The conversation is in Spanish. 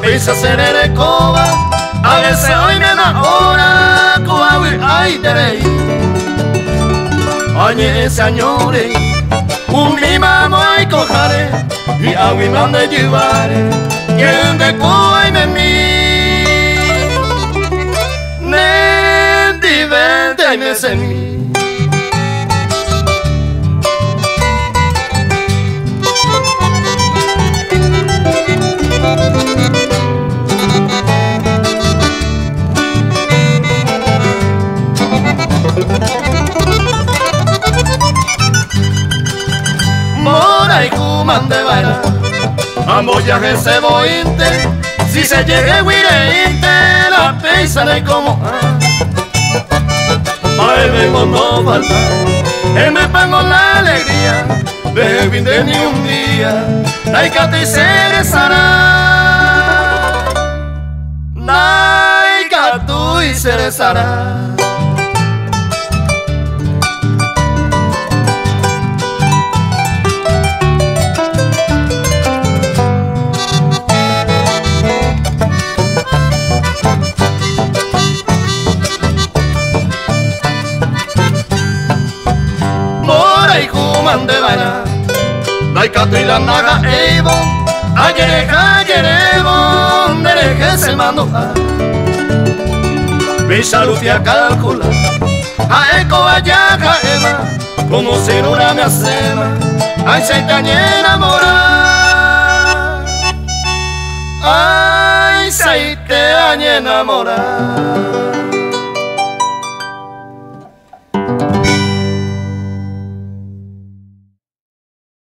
pisa serere coba a veces hoy me enamora coawi ay terei Oye señores un lima muy cojare y agui mande llevare quien de coa y me mi ne diventa y me semi Mora y Cuman de baila Ambos ya que se vointe Si se llegue huireinte La pesa de como Ay, vengo no falta Que me pongo la alegría De fin de ni un día Ceresara Naikatu y Ceresara Mora y Kuman de baila Naikatu y la naga evo Ayereja ayerevo Nereje se mando Visa Lucia calcula A eco ayaga ema Como no me asema Ay se te enamora Ay se te enamorar